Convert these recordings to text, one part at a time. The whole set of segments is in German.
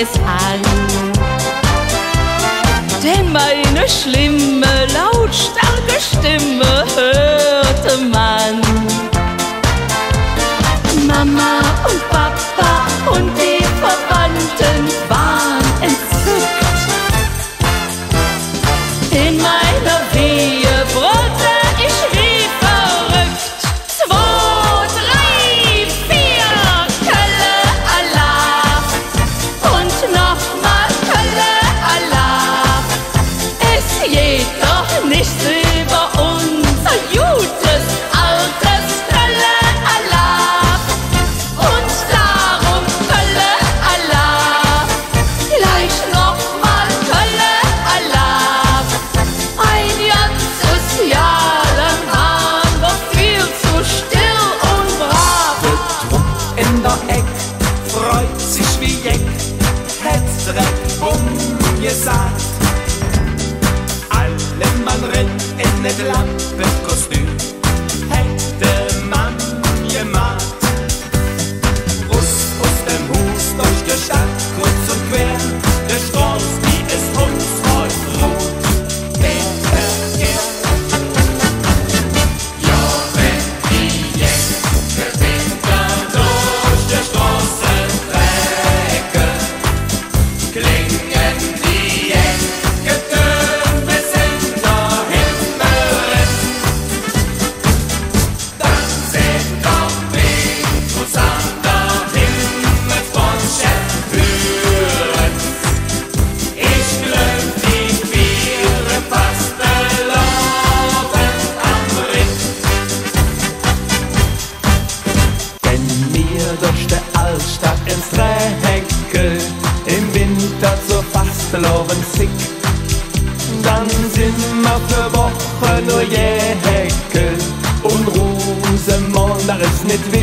es an. Denn meine Schlimme la retenait de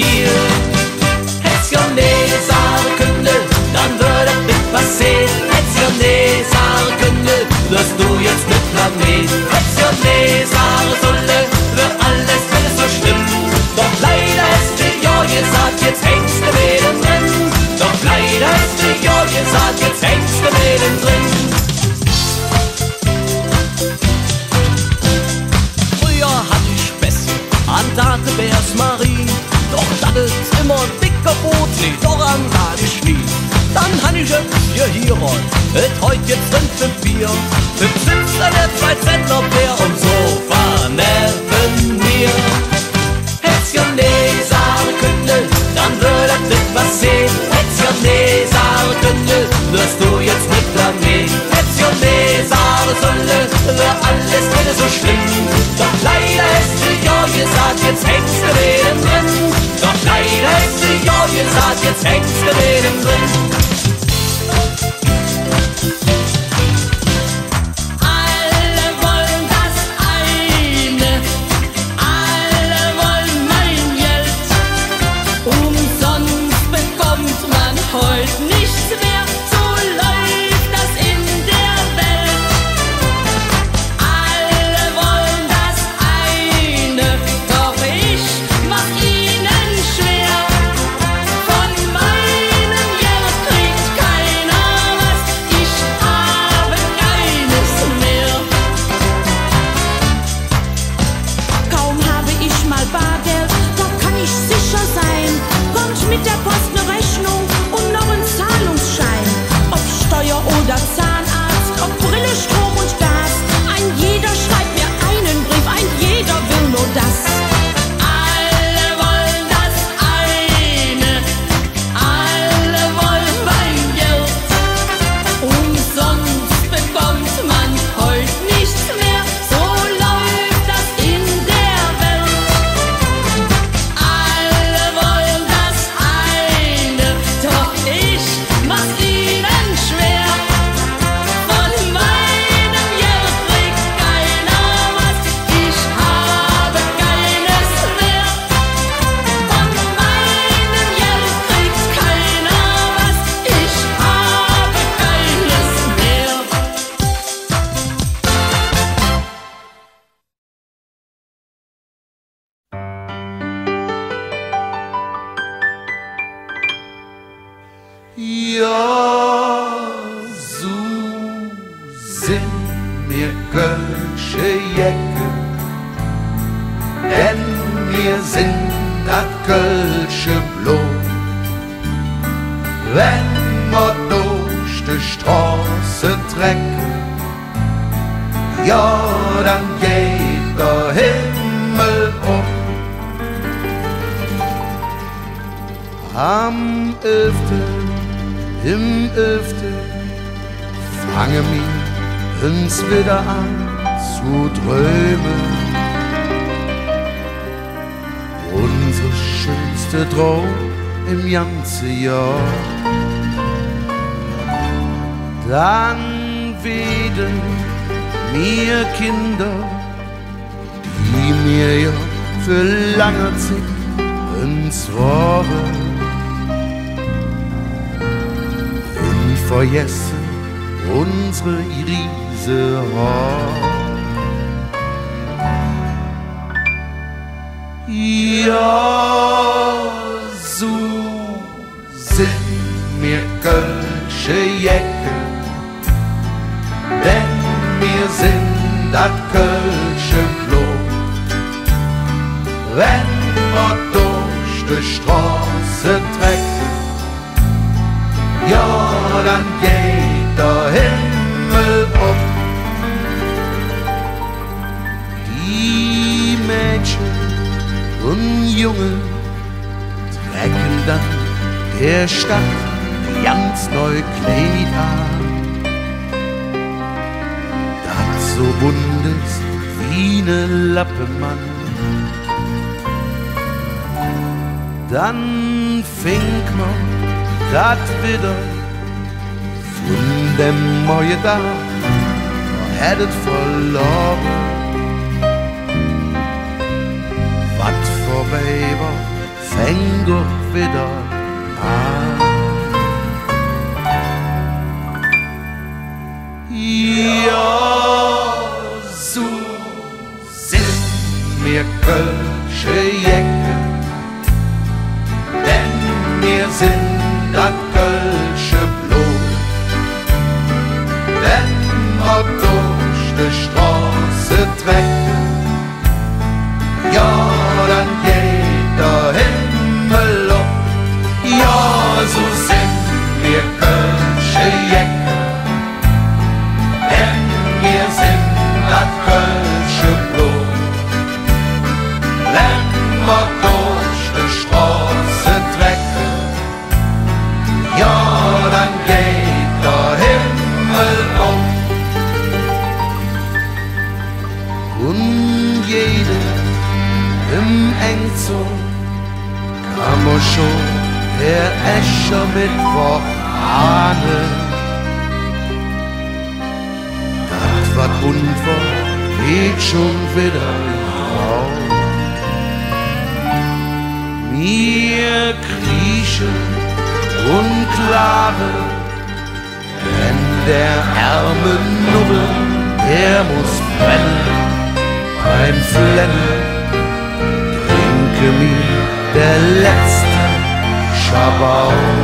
zu Jäcke, denn wir sind das Kölsche Blut. Wenn wir durch die Straße trecken, ja, dann geht der Himmel um. Am Elfte, im Elfte, fange mich uns wieder an zu träumen. Unsere schönste Traum im ganzen Jahr. Dann werden mir Kinder, die mir ja für lange Zeit uns waren. Und vergessen unsere Irise Ja, so sind mir Kölsche Jäcke, denn wir sind das Kölsche Blut. Wenn wir durch die Straße trecken, ja, dann geht der Himmel und Jungen trecken dann der Stadt ganz neu Kleid an. So bunt ist wie ne Lappemann. Dann fink man dat wieder von dem neue da, hättet verloren. vida. Der Mittwoch ahnen. Das, war, geht schon wieder raus. Wir kriechen und klagen, denn der arme Nubbel, der muss brennen beim Flennen ball.